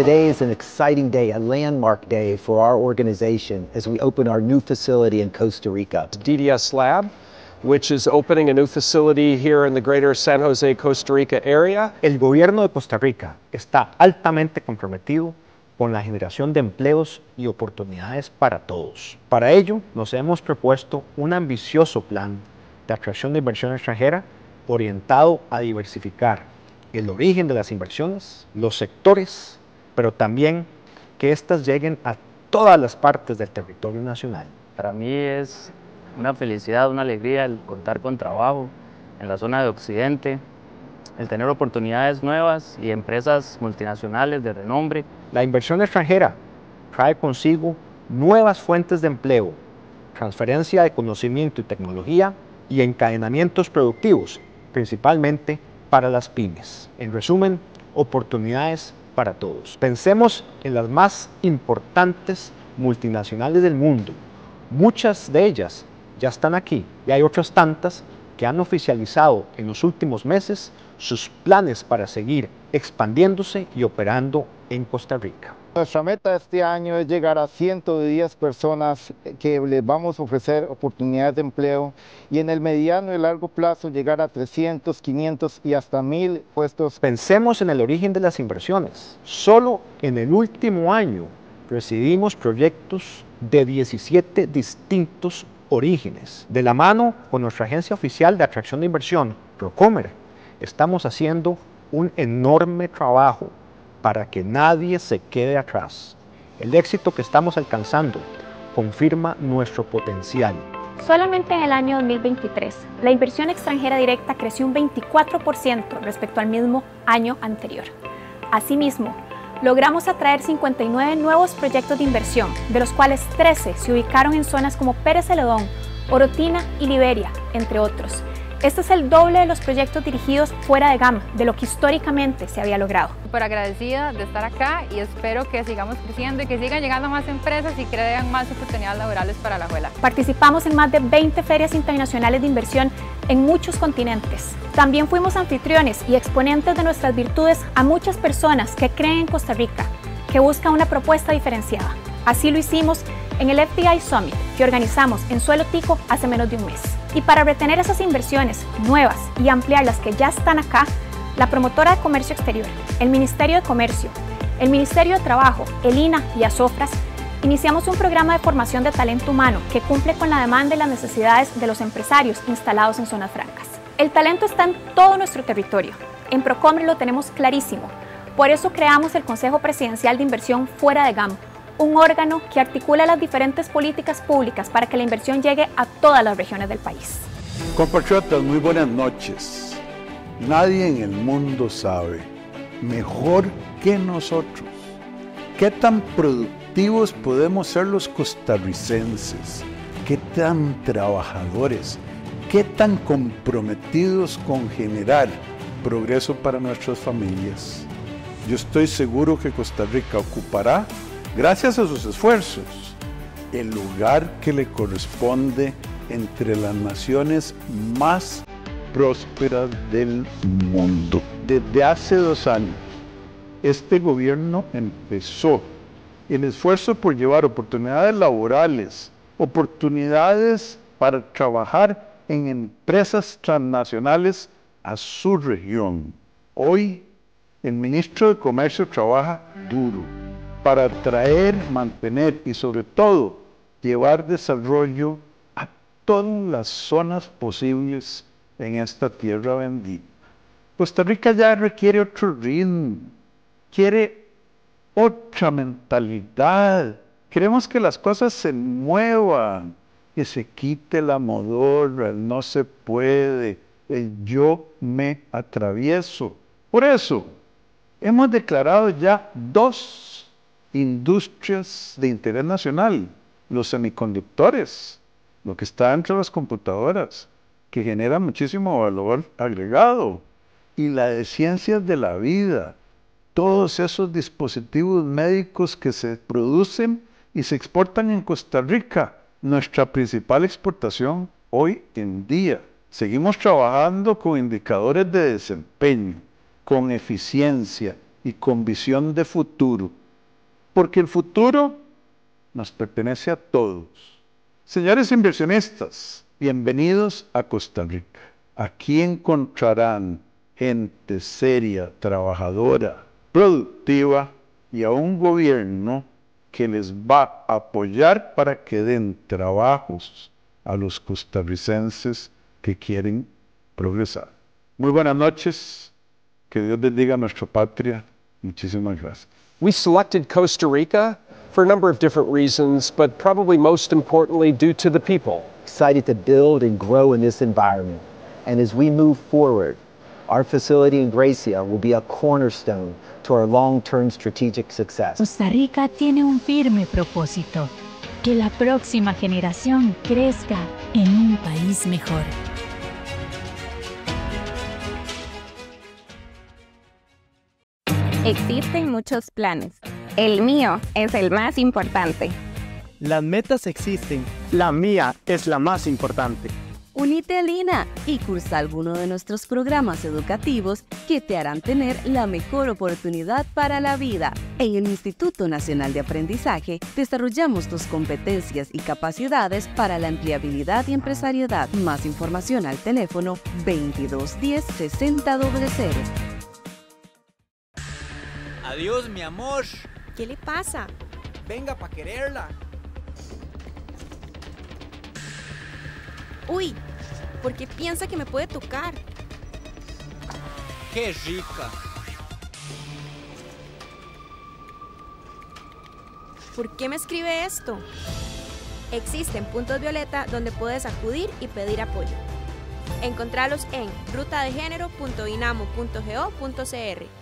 Today is an exciting day, a landmark day for our organization as we open our new facility in Costa Rica. DDS Lab, which is opening a new facility here in the greater San Jose, Costa Rica area. El gobierno de Costa Rica está altamente comprometido con la generación de empleos y oportunidades para todos. Para ello, nos hemos propuesto un ambicioso plan de atracción de inversión extranjera orientado a diversificar el origen de las inversiones, los sectores, pero también que éstas lleguen a todas las partes del territorio nacional. Para mí es una felicidad, una alegría el contar con trabajo en la zona de Occidente, el tener oportunidades nuevas y empresas multinacionales de renombre. La inversión extranjera trae consigo nuevas fuentes de empleo, transferencia de conocimiento y tecnología y encadenamientos productivos, principalmente para las pymes. En resumen, oportunidades todos. Pensemos en las más importantes multinacionales del mundo. Muchas de ellas ya están aquí y hay otras tantas que han oficializado en los últimos meses sus planes para seguir expandiéndose y operando en Costa Rica. Nuestra meta este año es llegar a 110 personas que les vamos a ofrecer oportunidades de empleo y en el mediano y largo plazo llegar a 300, 500 y hasta 1000 puestos. Pensemos en el origen de las inversiones. Solo en el último año recibimos proyectos de 17 distintos orígenes. De la mano con nuestra agencia oficial de atracción de inversión, Procomer, estamos haciendo un enorme trabajo para que nadie se quede atrás. El éxito que estamos alcanzando confirma nuestro potencial. Solamente en el año 2023, la inversión extranjera directa creció un 24% respecto al mismo año anterior. Asimismo, logramos atraer 59 nuevos proyectos de inversión, de los cuales 13 se ubicaron en zonas como Pérez Celedón, Orotina y Liberia, entre otros, este es el doble de los proyectos dirigidos fuera de gama, de lo que históricamente se había logrado. Súper agradecida de estar acá y espero que sigamos creciendo y que sigan llegando más empresas y crean más oportunidades laborales para la abuela. Participamos en más de 20 ferias internacionales de inversión en muchos continentes. También fuimos anfitriones y exponentes de nuestras virtudes a muchas personas que creen en Costa Rica, que buscan una propuesta diferenciada. Así lo hicimos en el FDI Summit que organizamos en Suelo Tico hace menos de un mes. Y para retener esas inversiones nuevas y ampliar las que ya están acá, la Promotora de Comercio Exterior, el Ministerio de Comercio, el Ministerio de Trabajo, el INA y ASOFRAS, iniciamos un programa de formación de talento humano que cumple con la demanda y las necesidades de los empresarios instalados en zonas francas. El talento está en todo nuestro territorio. En Procomer lo tenemos clarísimo. Por eso creamos el Consejo Presidencial de Inversión Fuera de GAM, un órgano que articula las diferentes políticas públicas para que la inversión llegue a todas las regiones del país. Compatriotas, muy buenas noches. Nadie en el mundo sabe mejor que nosotros qué tan productivos podemos ser los costarricenses, qué tan trabajadores, qué tan comprometidos con generar progreso para nuestras familias. Yo estoy seguro que Costa Rica ocupará gracias a sus esfuerzos, el lugar que le corresponde entre las naciones más prósperas del mundo. Desde hace dos años, este gobierno empezó el esfuerzo por llevar oportunidades laborales, oportunidades para trabajar en empresas transnacionales a su región. Hoy, el ministro de Comercio trabaja duro para atraer, mantener y sobre todo llevar desarrollo a todas las zonas posibles en esta tierra bendita. Costa Rica ya requiere otro ritmo, quiere otra mentalidad. Queremos que las cosas se muevan, que se quite la modorra, el no se puede, el yo me atravieso. Por eso, hemos declarado ya dos industrias de interés nacional, los semiconductores, lo que está entre las computadoras, que genera muchísimo valor agregado, y la de ciencias de la vida, todos esos dispositivos médicos que se producen y se exportan en Costa Rica, nuestra principal exportación hoy en día. Seguimos trabajando con indicadores de desempeño, con eficiencia, y con visión de futuro, porque el futuro nos pertenece a todos. Señores inversionistas, bienvenidos a Costa Rica. Aquí encontrarán gente seria, trabajadora, productiva y a un gobierno que les va a apoyar para que den trabajos a los costarricenses que quieren progresar. Muy buenas noches, que Dios bendiga a nuestra patria. Muchísimas gracias. We selected Costa Rica for a number of different reasons, but probably most importantly due to the people. Excited to build and grow in this environment. And as we move forward, our facility in Gracia will be a cornerstone to our long-term strategic success. Costa Rica tiene un firme propósito, que la próxima generación crezca en un país mejor. Existen muchos planes. El mío es el más importante. Las metas existen. La mía es la más importante. Unite a Lina y cursa alguno de nuestros programas educativos que te harán tener la mejor oportunidad para la vida. En el Instituto Nacional de Aprendizaje desarrollamos tus competencias y capacidades para la empleabilidad y empresariedad. Más información al teléfono 2210 6000. Adiós, mi amor. ¿Qué le pasa? Venga para quererla. Uy, ¿por qué piensa que me puede tocar? ¡Qué rica! ¿Por qué me escribe esto? Existen puntos violeta donde puedes acudir y pedir apoyo. Encontralos en rutadegénero.inamo.go.cr.